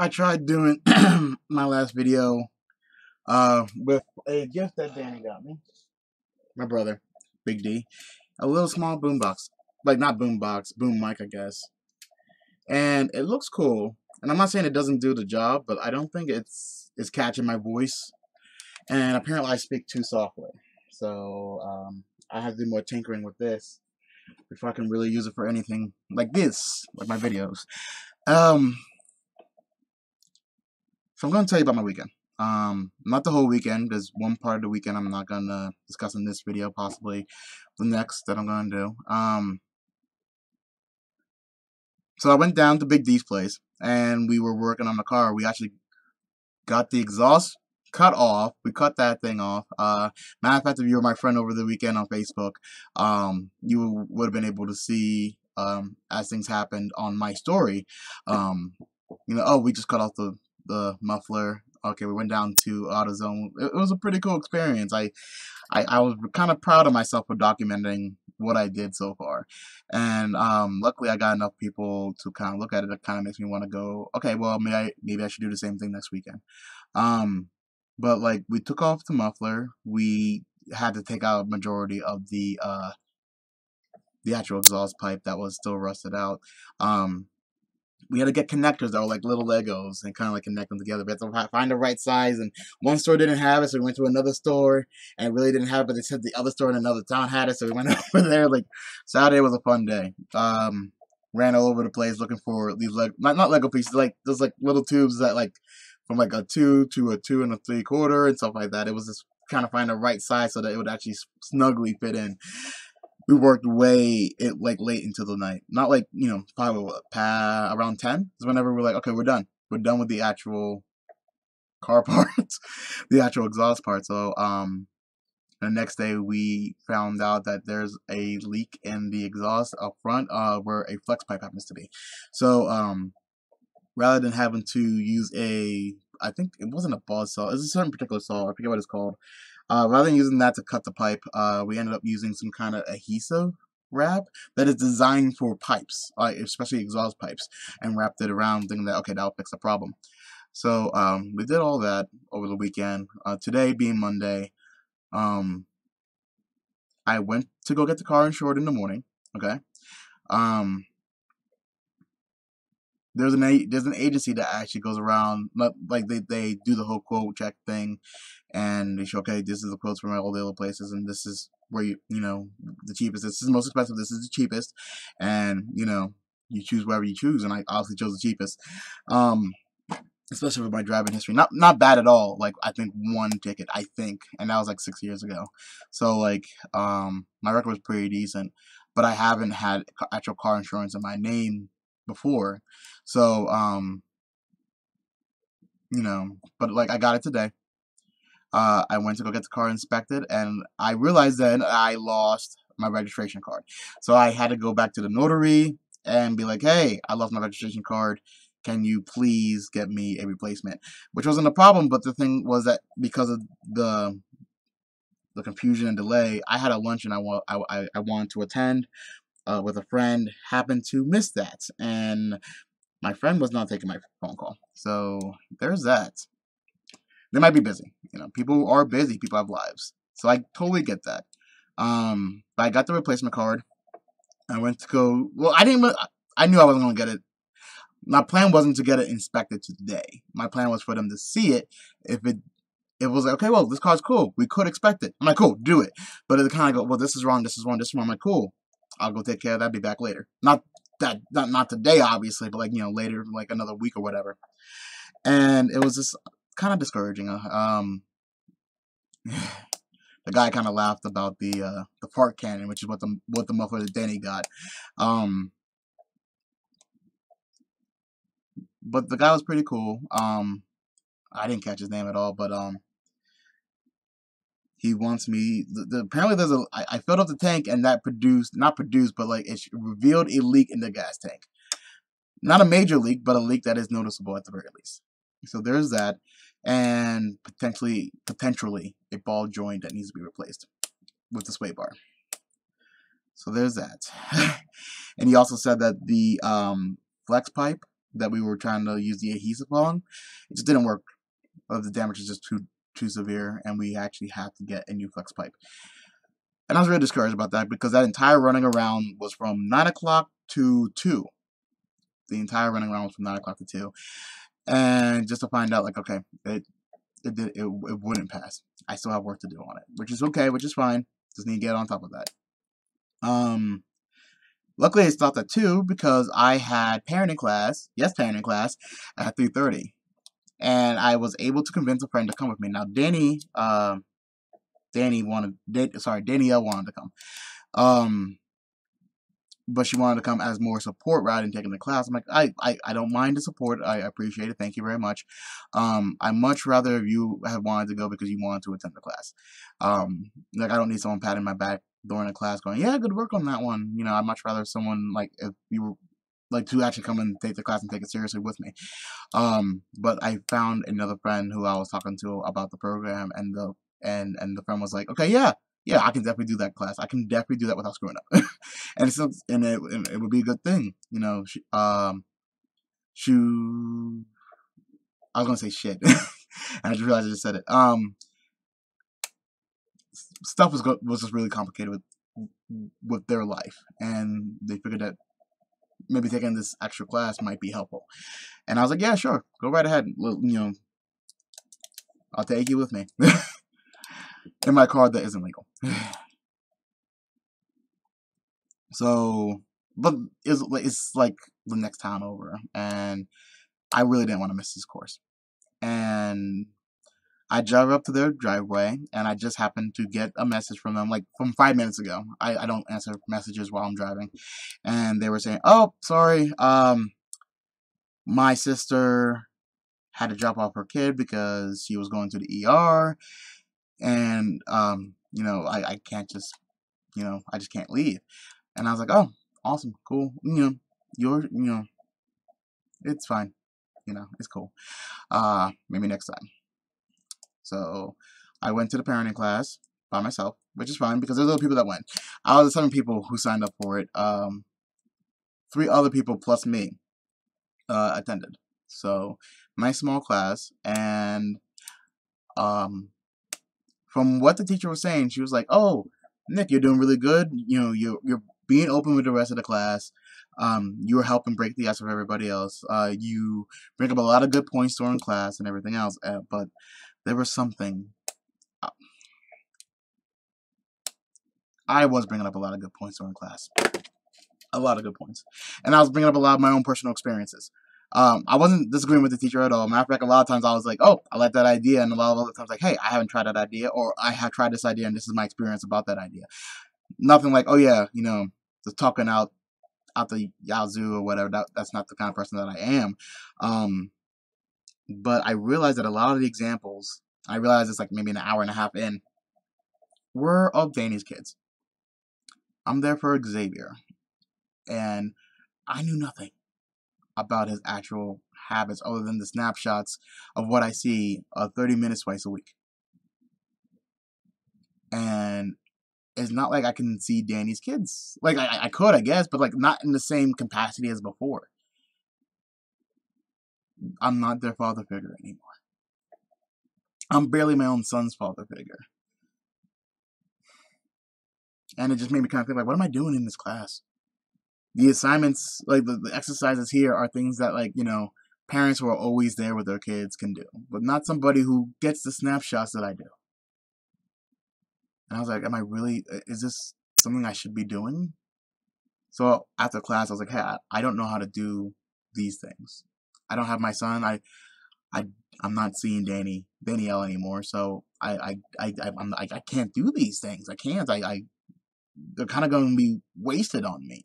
I tried doing my last video uh, with a gift that Danny got me. My brother, Big D. A little small boombox. Like, not boombox, boom mic, I guess. And it looks cool. And I'm not saying it doesn't do the job, but I don't think it's, it's catching my voice. And apparently I speak too softly. So, um, I have to do more tinkering with this before I can really use it for anything like this, like my videos. Um, so I'm going to tell you about my weekend. Um, not the whole weekend. There's one part of the weekend I'm not going to discuss in this video, possibly the next that I'm going to do. Um, so I went down to Big D's place, and we were working on the car. We actually got the exhaust cut off. We cut that thing off. Uh, matter of fact, if you were my friend over the weekend on Facebook, um, you would have been able to see um, as things happened on my story. Um, you know, oh, we just cut off the the muffler. Okay, we went down to AutoZone. It, it was a pretty cool experience. I, I, I was kind of proud of myself for documenting what I did so far, and um, luckily I got enough people to kind of look at it. It kind of makes me want to go. Okay, well maybe I maybe I should do the same thing next weekend. Um, but like we took off the muffler, we had to take out a majority of the uh, the actual exhaust pipe that was still rusted out. Um, we had to get connectors that were like little Legos and kind of like connect them together. We had to find the right size, and one store didn't have it, so we went to another store and really didn't have it, but they said the other store in another town had it, so we went over there. Like Saturday was a fun day. Um, ran all over the place looking for these like not not Lego pieces, like those like little tubes that like from like a two to a two and a three quarter and stuff like that. It was just kind of find the right size so that it would actually snugly fit in we worked way it like late into the night. Not like you know probably what, pa, around ten is whenever we're like okay we're done. We're done with the actual car parts, the actual exhaust part. So um, the next day we found out that there's a leak in the exhaust up front uh where a flex pipe happens to be. So um, rather than having to use a I think it wasn't a buzz saw. It's a certain particular saw. I forget what it's called. Uh, rather than using that to cut the pipe, uh, we ended up using some kind of adhesive wrap that is designed for pipes, uh, especially exhaust pipes, and wrapped it around thinking that, okay, that'll fix the problem. So um, we did all that over the weekend. Uh, today being Monday, um, I went to go get the car insured in the morning, okay? Um, there's an there's an agency that actually goes around like they, they do the whole quote check thing and they show okay this is the quotes from all the other places and this is where you you know the cheapest this is the most expensive this is the cheapest and you know you choose wherever you choose and I obviously chose the cheapest. Um especially with my driving history not not bad at all like I think one ticket I think and that was like six years ago. So like um my record was pretty decent but I haven't had actual car insurance in my name before. So, um, you know, but like I got it today. Uh, I went to go get the car inspected, and I realized then I lost my registration card. So I had to go back to the notary and be like, "Hey, I lost my registration card. Can you please get me a replacement?" Which wasn't a problem, but the thing was that because of the the confusion and delay, I had a luncheon I want I, I wanted to attend, uh, with a friend happened to miss that, and my friend was not taking my phone call. So there's that. They might be busy. You know, people are busy. People have lives. So I totally get that. Um, but I got the replacement card. I went to go. Well, I didn't. I knew I wasn't gonna get it. My plan wasn't to get it inspected today. My plan was for them to see it. If it it was like, okay, well, this car's cool. We could expect it. I'm like, cool, do it. But it kind of go, well, this is wrong, this is wrong, this is wrong. I'm like, cool. I'll go take care of that. Be back later. Not that not not today, obviously, but like you know later, like another week or whatever. And it was just kind of discouraging. Uh, um, the guy kind of laughed about the uh, the fart cannon, which is what the what the muffler that Danny got. Um, but the guy was pretty cool. Um, I didn't catch his name at all, but um, he wants me. The, the, apparently, there's a. I, I filled up the tank and that produced not produced, but like it revealed a leak in the gas tank. Not a major leak, but a leak that is noticeable at the very least. So there's that, and potentially potentially a ball joint that needs to be replaced with the sway bar. So there's that. and he also said that the um, flex pipe that we were trying to use the adhesive on. It just didn't work. Uh, the damage is just too too severe, and we actually had to get a new flex pipe. And I was really discouraged about that because that entire running around was from 9 o'clock to 2. The entire running around was from 9 o'clock to 2. And just to find out, like, okay, it, it, did, it, it wouldn't pass. I still have work to do on it, which is okay, which is fine. Just need to get on top of that. Um, luckily, I stopped at 2 because I had parenting class, yes, parenting class, at 3.30. And I was able to convince a friend to come with me. Now, Danny, uh, Danny wanted, sorry, Danielle wanted to come. Um, but she wanted to come as more support rather than taking the class. I'm like, I, I, I don't mind the support. I appreciate it. Thank you very much. Um, I much rather you have wanted to go because you wanted to attend the class. Um, like I don't need someone patting my back during a class going, yeah, good work on that one. You know, I'd much rather someone like if you were like to actually come and take the class and take it seriously with me. Um, but I found another friend who I was talking to about the program and the and and the friend was like, okay, yeah, yeah, I can definitely do that class. I can definitely do that without screwing up, and it's and it, it would be a good thing, you know. She, um, she, I was gonna say shit, and I just realized I just said it. Um, stuff was go- was just really complicated with with their life, and they figured that maybe taking this extra class might be helpful. And I was like, yeah, sure, go right ahead. You know, I'll take you with me. in my car that isn't legal. so, but it's, it's like the next town over, and I really didn't want to miss this course. And I drive up to their driveway, and I just happened to get a message from them, like from five minutes ago. I, I don't answer messages while I'm driving, and they were saying, "Oh, sorry, um, my sister had to drop off her kid because she was going to the ER, and um, you know, I, I can't just, you know, I just can't leave. And I was like, oh, awesome, cool, you know, you're, you know, it's fine, you know, it's cool. Uh, maybe next time. So I went to the parenting class by myself, which is fine because there's other people that went. Out of the seven people who signed up for it, um, three other people plus me uh, attended. So nice small class, and um, from what the teacher was saying, she was like, "Oh, Nick, you're doing really good. You know, you're you're being open with the rest of the class. Um, you're helping break the ice with everybody else. Uh, you bring up a lot of good points during class and everything else. Uh, but there was something. Uh, I was bringing up a lot of good points during class. A lot of good points. And I was bringing up a lot of my own personal experiences. Um, I wasn't disagreeing with the teacher at all. Matter of fact, a lot of times I was like, "Oh, I like that idea," and a lot of other times like, "Hey, I haven't tried that idea," or "I have tried this idea, and this is my experience about that idea." Nothing like, "Oh yeah, you know, just talking out out the yazoo or whatever." That that's not the kind of person that I am. Um, but I realized that a lot of the examples, I realized it's like maybe an hour and a half in, were of Dani's kids. I'm there for Xavier, and I knew nothing about his actual habits other than the snapshots of what I see uh, 30 minutes twice a week. And it's not like I can see Dani's kids. Like I, I could, I guess, but like not in the same capacity as before. I'm not their father figure anymore. I'm barely my own son's father figure. And it just made me kind of think like, what am I doing in this class? the assignments, like the, the exercises here, are things that like you know parents who are always there with their kids can do, but not somebody who gets the snapshots that I do. And I was like, am I really? Is this something I should be doing? So after class, I was like, hey, I, I don't know how to do these things. I don't have my son. I, I, I'm not seeing Dani, Danielle anymore. So I, I, I, I'm, I, I can't do these things. I can't. I, I they're kind of going to be wasted on me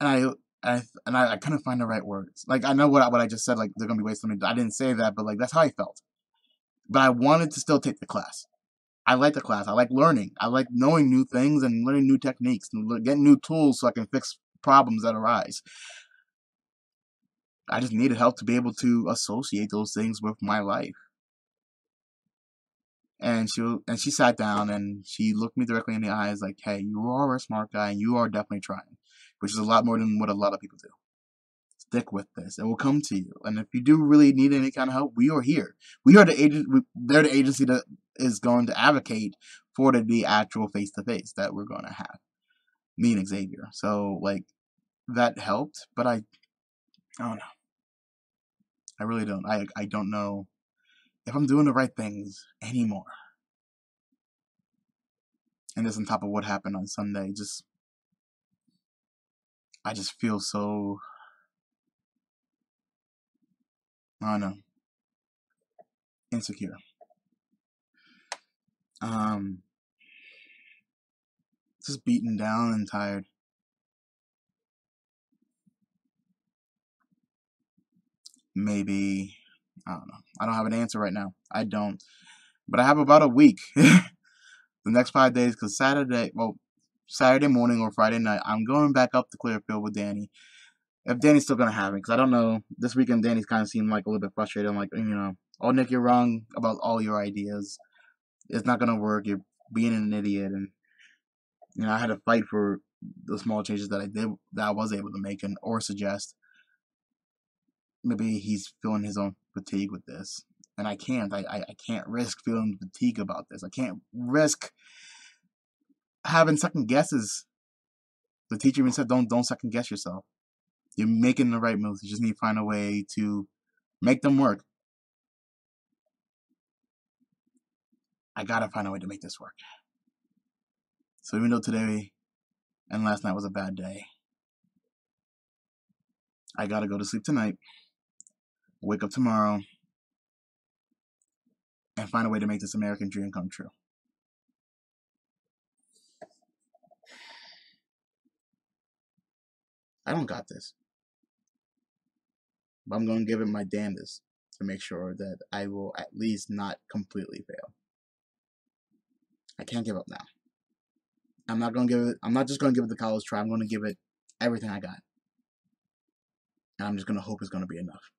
and I I and I, I couldn't find the right words. Like I know what what I just said. Like they're gonna be wasting me. I didn't say that, but like that's how I felt. But I wanted to still take the class. I like the class. I like learning. I like knowing new things and learning new techniques and getting new tools so I can fix problems that arise. I just needed help to be able to associate those things with my life. And she and she sat down and she looked me directly in the eyes like, "Hey, you are a smart guy and you are definitely trying." which is a lot more than what a lot of people do. Stick with this. It will come to you. And if you do really need any kind of help, we are here. We are the agent. They're the agency that is going to advocate for the, actual face to face that we're going to have. Me and Xavier. So like that helped, but I, I don't know. I really don't. I I don't know if I'm doing the right things anymore. And this on top of what happened on Sunday, just I just feel so I don't know insecure. Um just beaten down and tired. Maybe I don't know. I don't have an answer right now. I don't. But I have about a week. the next five days, because Saturday, well, Saturday morning or Friday night, I'm going back up to Clearfield with Danny. If Danny's still gonna have me, because I don't know. This weekend, Danny's kind of seemed like a little bit frustrated. I'm like, you know, oh Nick, you're wrong about all your ideas. It's not gonna work. You're being an idiot, and you know, I had to fight for the small changes that I did that I was able to make and or suggest. Maybe he's feeling his own fatigue with this, and I can't. I, I, I can't risk feeling fatigue about this. I can't risk having second guesses. The teacher even said, "Don't don't second guess yourself. You're making the right moves. You just need to find a way to make them work." I gotta find a way to make this work. So even though today and last night was a bad day, I gotta go to sleep tonight, wake up tomorrow, and find a way to make this American dream come true. I don't got this. But I'm to give it my damnedest to make sure that I will at least not completely fail. I can't give up now. I'm not to give it, I'm not just to give it the college try. I'm to give it everything I got. And I'm just to hope it's to be enough.